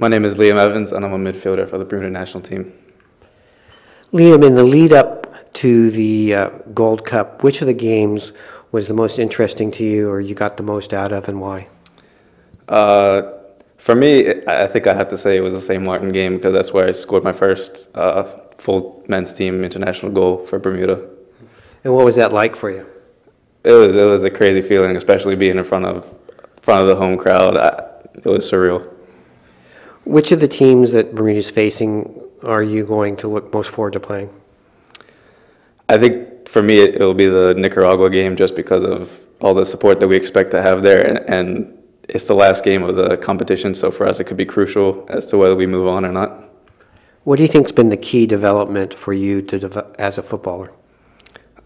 My name is Liam Evans, and I'm a midfielder for the Bermuda national team. Liam, in the lead up to the uh, Gold Cup, which of the games was the most interesting to you or you got the most out of and why? Uh, for me, I think I have to say it was the St. Martin game because that's where I scored my first uh, full men's team international goal for Bermuda. And what was that like for you? It was it was a crazy feeling, especially being in front of front of the home crowd. I, it was surreal. Which of the teams that Bermuda's facing are you going to look most forward to playing? I think for me, it, will be the Nicaragua game just because of all the support that we expect to have there, and, and it's the last game of the competition. So for us, it could be crucial as to whether we move on or not. What do you think's been the key development for you to as a footballer?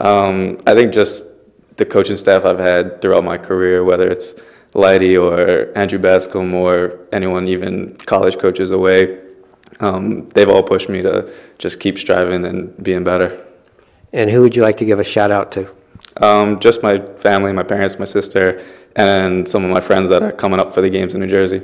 Um, I think just the coaching staff I've had throughout my career, whether it's Lighty or Andrew Bascome or anyone, even college coaches away, um, they've all pushed me to just keep striving and being better. And who would you like to give a shout out to? Um, just my family, my parents, my sister, and some of my friends that are coming up for the games in New Jersey.